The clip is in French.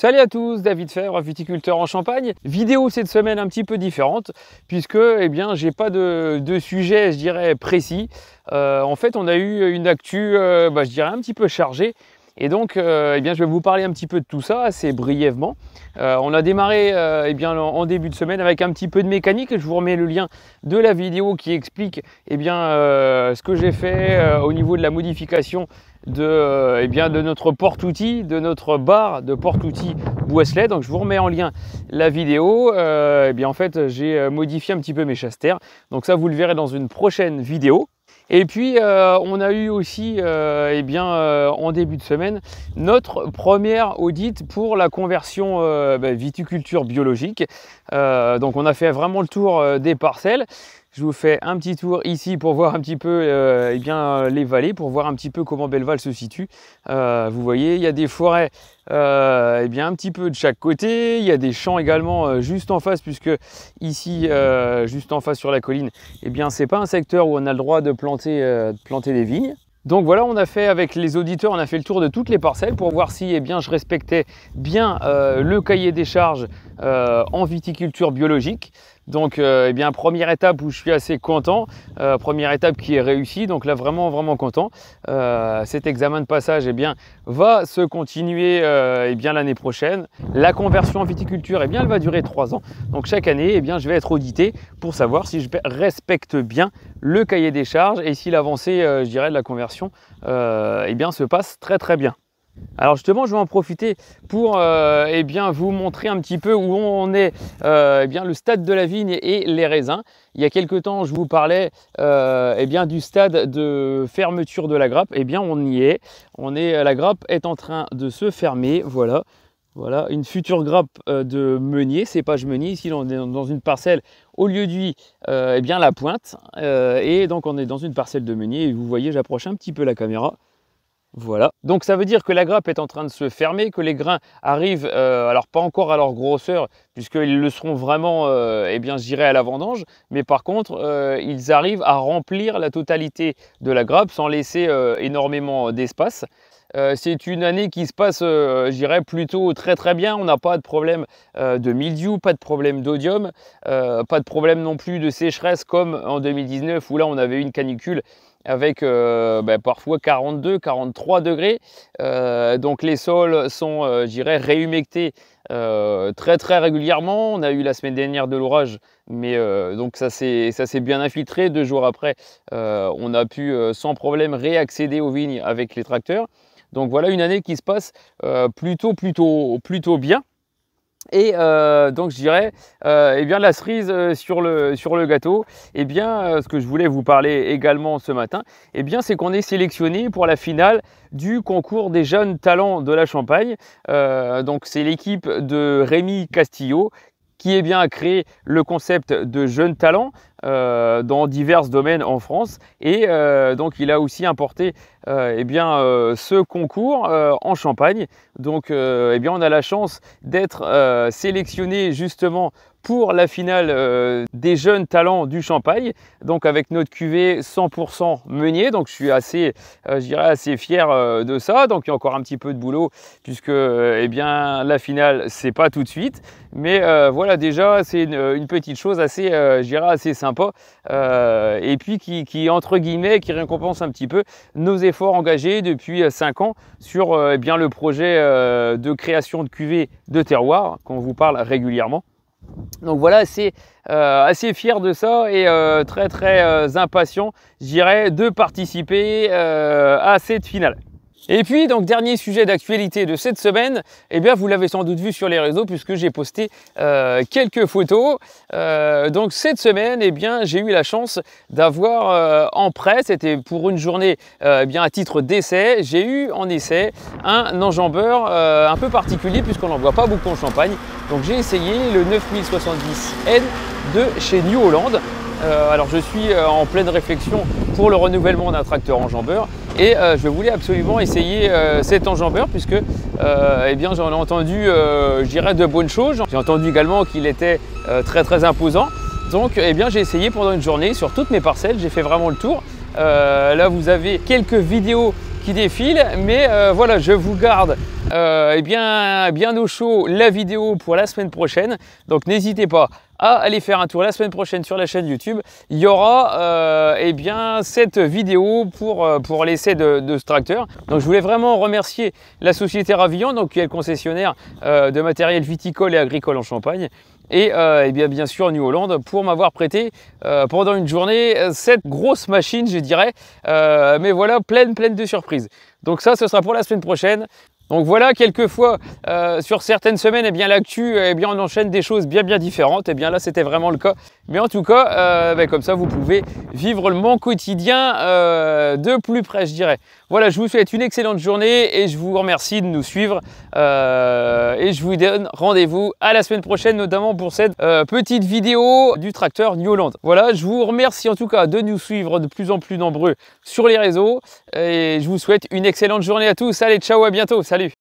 Salut à tous, David Fèvre, viticulteur en Champagne. Vidéo cette semaine un petit peu différente puisque eh bien j'ai pas de, sujet je dirais précis. Euh, en fait on a eu une actu euh, bah, je dirais un petit peu chargée et donc euh, eh bien je vais vous parler un petit peu de tout ça assez brièvement. on a démarré eh bien, en début de semaine avec un petit peu de mécanique. Je vous remets le lien de la vidéo qui explique eh bien, ce que j'ai fait au niveau de la modification de, euh, eh bien, de notre porte-outil, de notre barre de porte-outil Boisselet. Donc je vous remets en lien la vidéo. Euh, eh bien, en fait, j'ai euh, modifié un petit peu mes chasters. Donc ça, vous le verrez dans une prochaine vidéo. Et puis, on a eu aussi, eh bien, en début de semaine, notre première audit pour la conversion bah, viticulture biologique. donc, on a fait vraiment le tour des parcelles. Je vous fais un petit tour ici pour voir un petit peu euh, eh bien, les vallées, pour voir un petit peu comment Belleval se situe. Euh, vous voyez, il y a des forêts euh, eh bien, un petit peu de chaque côté. Il y a des champs également juste en face, puisque ici, juste en face sur la colline, eh bien, c'est pas un secteur où on a le droit de planter, de planter des vignes. Donc voilà, on a fait avec les auditeurs, on a fait le tour de toutes les parcelles pour voir si eh bien, je respectais bien le cahier des charges en viticulture biologique. Donc, euh, eh bien, première étape où je suis assez content, euh, première étape qui est réussie, donc là vraiment vraiment content. Euh, cet examen de passage, eh bien, va se continuer eh bien l'année prochaine. La conversion en viticulture, eh bien, elle va durer trois ans. Donc chaque année, eh bien, je vais être audité pour savoir si je respecte bien le cahier des charges et si l'avancée, je de la conversion, eh bien, se passe très très bien. Alors justement, je vais en profiter pour euh, eh bien, vous montrer un petit peu où on est, euh, eh bien, le stade de la vigne et les raisins. Il y a quelques temps, je vous parlais euh, eh bien, du stade de fermeture de la grappe. Eh bien, on y est. La grappe est en train de se fermer. Voilà. Voilà, une future grappe de meunier, cépage meunier. Ici, on est dans une parcelle au lieu du eh bien, la pointe. et donc, on est dans une parcelle de meunier. Vous voyez, j'approche un petit peu la caméra. Voilà, donc ça veut dire que la grappe est en train de se fermer, que les grains arrivent, euh, alors pas encore à leur grosseur, puisqu'ils le seront vraiment, euh, eh bien je à la vendange, mais par contre, euh, ils arrivent à remplir la totalité de la grappe sans laisser énormément d'espace. c'est une année qui se passe, je dirais, plutôt très très bien. On n'a pas de problème de mildiou, pas de problème d'odium, pas de problème non plus de sécheresse comme en 2019 où là on avait une canicule avec euh, ben, parfois 42, 43 degrés. Euh, donc les sols sont, euh, je dirais, réhumectés très très régulièrement. On a eu la semaine dernière de l'orage, mais donc ça s'est bien infiltré. Deux jours après, on a pu sans problème réaccéder aux vignes avec les tracteurs. Donc voilà une année qui se passe plutôt plutôt plutôt bien. Et euh, donc je dirais, euh, eh bien la cerise euh, sur le, sur le gâteau, eh bien ce que je voulais vous parler également ce matin, eh c'est qu'on est sélectionné pour la finale du concours des jeunes talents de la Champagne. donc c'est l'équipe de Rémi Castillo qui est bien créé le concept de jeunes talents euh, dans divers domaines en France et euh, donc il a aussi importé euh, eh ce concours en Champagne. Donc eh on a la chance d'être sélectionné justement pour la finale euh, des jeunes talents du Champagne, donc avec notre cuvée 100% meunier. Donc je suis assez, euh, je dirais assez fier euh, de ça. Donc il y a encore un petit peu de boulot puisque eh bien la finale c'est pas tout de suite, mais voilà déjà c'est une, petite chose assez, je dirais assez sympa et puis qui, entre guillemets qui récompense un petit peu nos efforts engagés depuis 5 ans sur eh bien le projet de création de cuvée de terroir qu'on vous parle régulièrement. Donc voilà, c'est euh, assez fier de ça et euh, très très euh, impatient, je dirais, de participer à cette finale. Et puis, donc, dernier sujet d'actualité de cette semaine, eh bien, vous l'avez sans doute vu sur les réseaux puisque j'ai posté euh, quelques photos. Euh, donc, cette semaine, eh bien, j'ai eu la chance d'avoir euh, en prêt, c'était pour une journée, eh bien, à titre d'essai, j'ai eu en essai un enjambeur un peu particulier puisqu'on n'en voit pas beaucoup en Champagne. Donc, j'ai essayé le 9070N de chez New Holland. alors, je suis en pleine réflexion pour le renouvellement d'un tracteur enjambeur et euh, je voulais absolument essayer euh, cet enjambeur puisque euh, eh bien j'en ai entendu, je dirais, de bonnes choses. J'ai entendu également qu'il était très très imposant. Donc eh bien j'ai essayé pendant une journée sur toutes mes parcelles, j'ai fait vraiment le tour. là vous avez quelques vidéos qui défilent, mais voilà, je vous garde euh, eh bien, bien au chaud la vidéo pour la semaine prochaine. Donc n'hésitez pas à aller faire un tour la semaine prochaine sur la chaîne YouTube. Il y aura euh, eh bien, cette vidéo pour, euh, pour l'essai de, ce tracteur. Donc je voulais vraiment remercier la société Ravillon, donc, qui est le concessionnaire euh, de matériel viticole et agricole en Champagne. Et, eh bien, bien sûr New Holland pour m'avoir prêté pendant une journée cette grosse machine, je dirais. mais voilà, pleine, pleine de surprises. Donc ça, ce sera pour la semaine prochaine. Donc voilà, quelquefois, euh, sur certaines semaines, eh bien l'actu, eh bien on enchaîne des choses bien bien différentes. Et eh bien là, c'était vraiment le cas. Mais en tout cas, euh, ben, comme ça, vous pouvez vivre mon quotidien euh, de plus près, je dirais. Voilà, je vous souhaite une excellente journée et je vous remercie de nous suivre. et je vous donne rendez-vous à la semaine prochaine, notamment pour cette petite vidéo du tracteur New Holland. Voilà, je vous remercie en tout cas de nous suivre de plus en plus nombreux sur les réseaux. Et je vous souhaite une excellente journée à tous. Allez, ciao, à bientôt. Salut